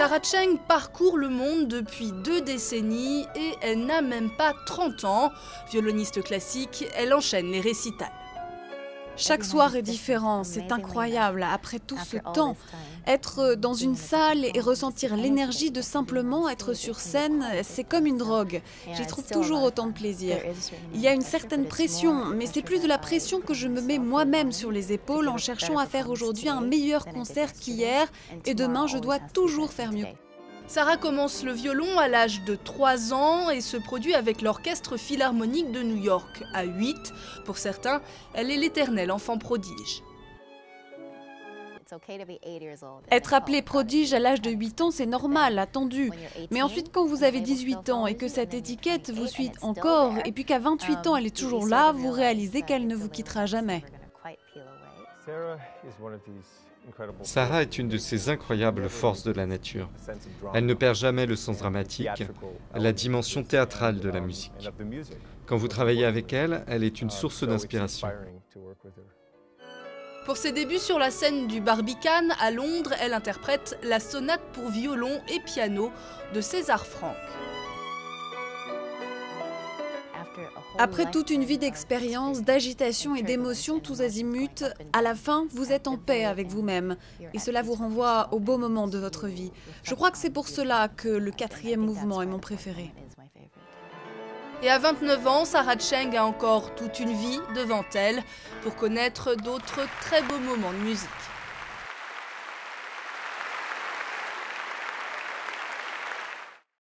Sarah Cheng parcourt le monde depuis deux décennies et elle n'a même pas 30 ans. Violoniste classique, elle enchaîne les récitals. Chaque soir est différent, c'est incroyable. Après tout ce temps, être dans une salle et ressentir l'énergie de simplement être sur scène, c'est comme une drogue. J'y trouve toujours autant de plaisir. Il y a une certaine pression, mais c'est plus de la pression que je me mets moi-même sur les épaules en cherchant à faire aujourd'hui un meilleur concert qu'hier et demain je dois toujours faire mieux. Sarah commence le violon à l'âge de 3 ans et se produit avec l'Orchestre Philharmonique de New York. À 8, pour certains, elle est l'éternel enfant prodige. Être appelé prodige à l'âge de 8 ans, c'est normal, attendu. Mais ensuite, quand vous avez 18 ans et que cette étiquette vous suit encore, et puis qu'à 28 ans, elle est toujours là, vous réalisez qu'elle ne vous quittera jamais. Sarah est une de ces incroyables forces de la nature. Elle ne perd jamais le sens dramatique, la dimension théâtrale de la musique. Quand vous travaillez avec elle, elle est une source d'inspiration. Pour ses débuts sur la scène du Barbican à Londres, elle interprète la sonate pour violon et piano de César Franck. Après toute une vie d'expérience, d'agitation et d'émotion tous azimuts, à la fin, vous êtes en paix avec vous-même. Et cela vous renvoie au beau moment de votre vie. Je crois que c'est pour cela que le quatrième mouvement est mon préféré. Et à 29 ans, Sarah Cheng a encore toute une vie devant elle pour connaître d'autres très beaux moments de musique.